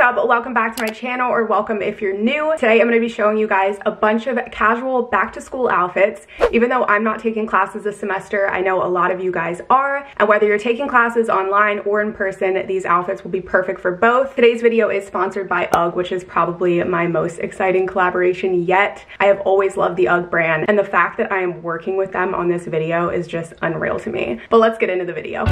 up? Welcome back to my channel or welcome if you're new. Today I'm going to be showing you guys a bunch of casual back to school outfits. Even though I'm not taking classes this semester, I know a lot of you guys are. And whether you're taking classes online or in person, these outfits will be perfect for both. Today's video is sponsored by UGG, which is probably my most exciting collaboration yet. I have always loved the UGG brand and the fact that I am working with them on this video is just unreal to me. But let's get into the video.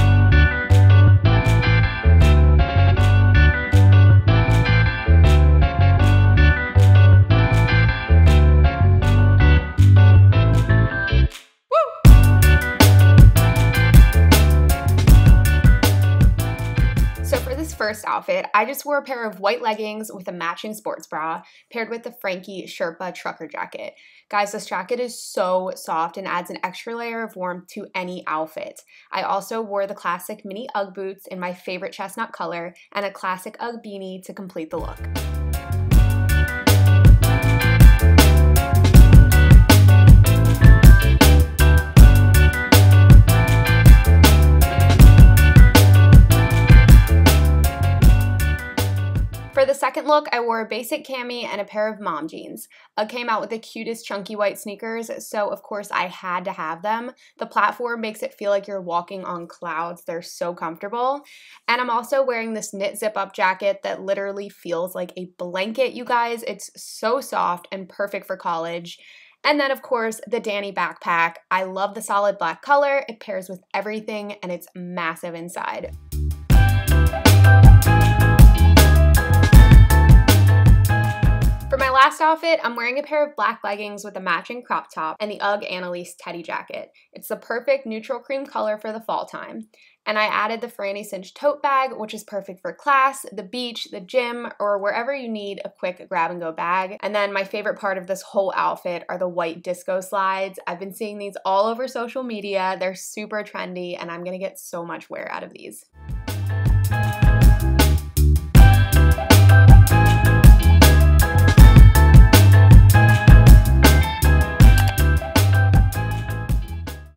First outfit, I just wore a pair of white leggings with a matching sports bra paired with the Frankie Sherpa trucker jacket. Guys, this jacket is so soft and adds an extra layer of warmth to any outfit. I also wore the classic mini Ugg boots in my favorite chestnut color and a classic Ugg beanie to complete the look. The second look, I wore a basic cami and a pair of mom jeans. UGG came out with the cutest chunky white sneakers, so of course I had to have them. The platform makes it feel like you're walking on clouds. They're so comfortable. And I'm also wearing this knit zip-up jacket that literally feels like a blanket, you guys. It's so soft and perfect for college. And then, of course, the Danny backpack. I love the solid black color. It pairs with everything and it's massive inside. Last outfit, I'm wearing a pair of black leggings with a matching crop top and the UGG Annalise teddy jacket. It's the perfect neutral cream color for the fall time. And I added the Franny Cinch tote bag, which is perfect for class, the beach, the gym, or wherever you need a quick grab and go bag. And then my favorite part of this whole outfit are the white disco slides. I've been seeing these all over social media. They're super trendy and I'm gonna get so much wear out of these.